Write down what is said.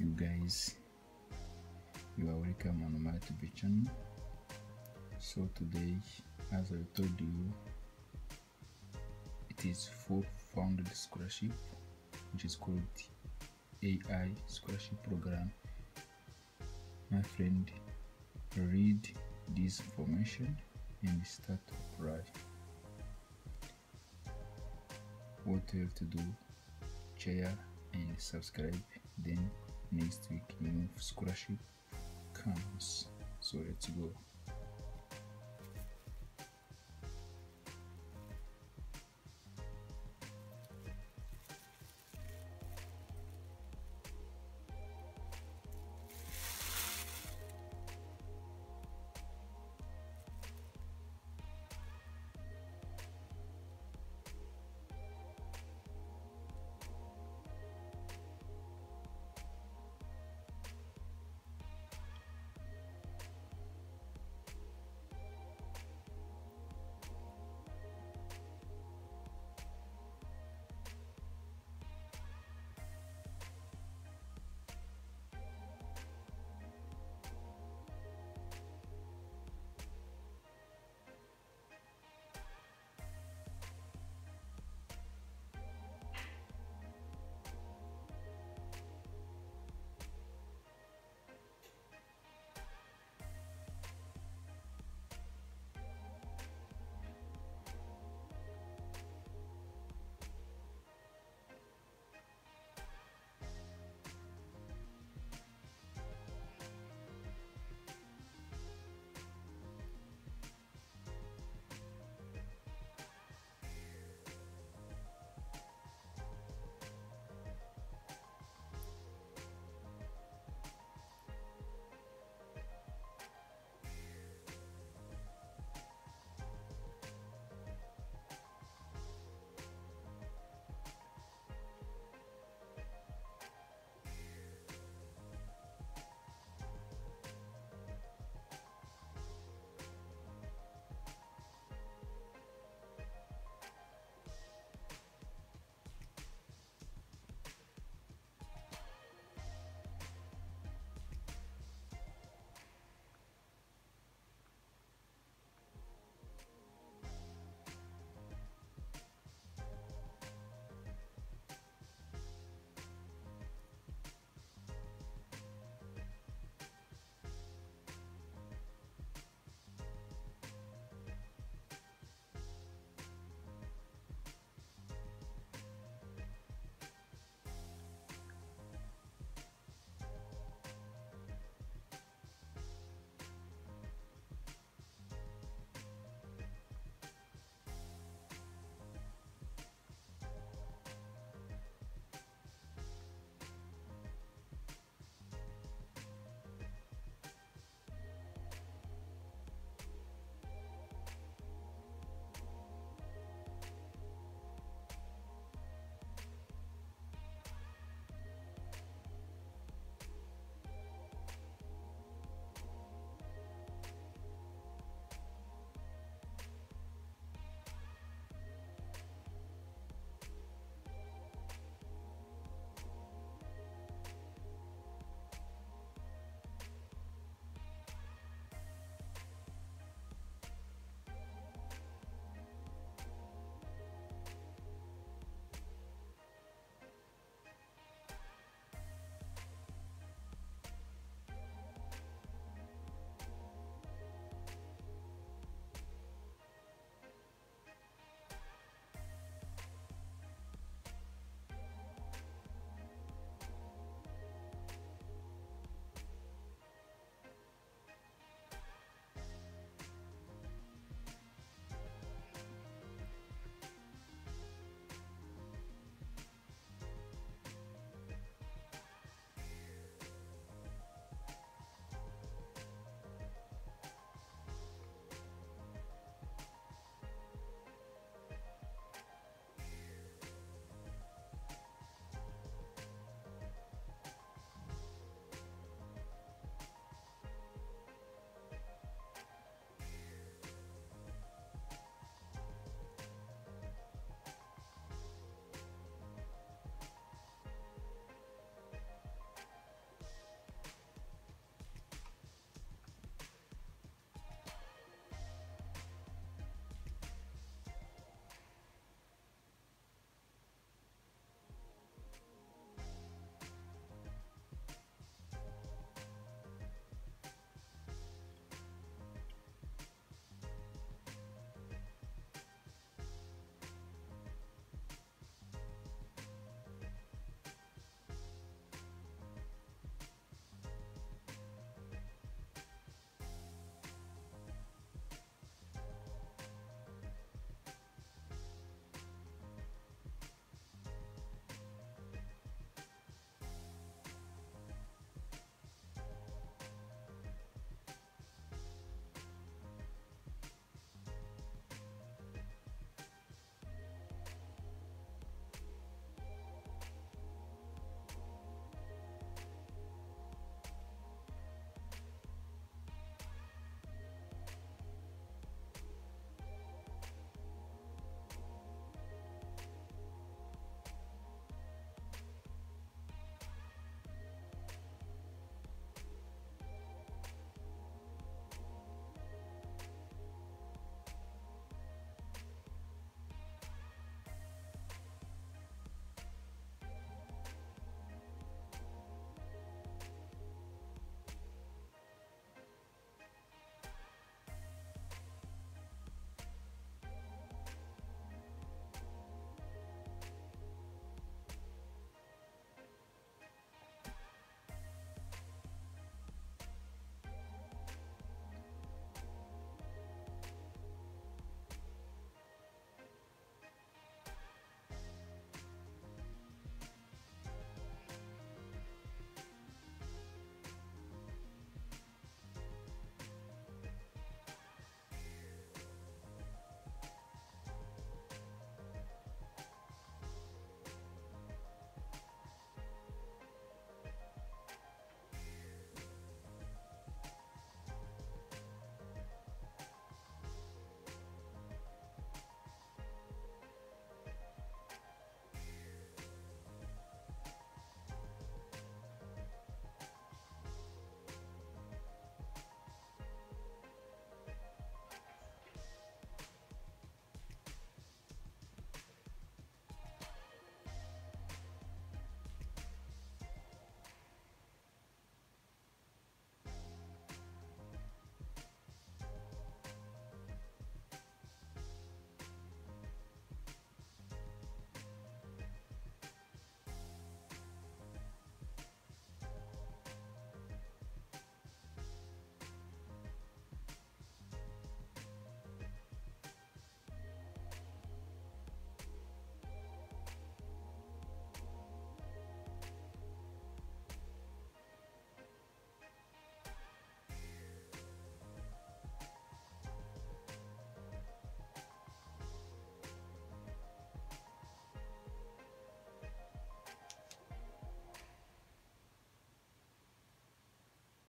you guys. You are welcome on my youtube channel. So today as i told you it is full funded scholarship which is called ai scholarship program. My friend read this information and start to apply what you have to do share and subscribe then next week new scholarship comes so let's go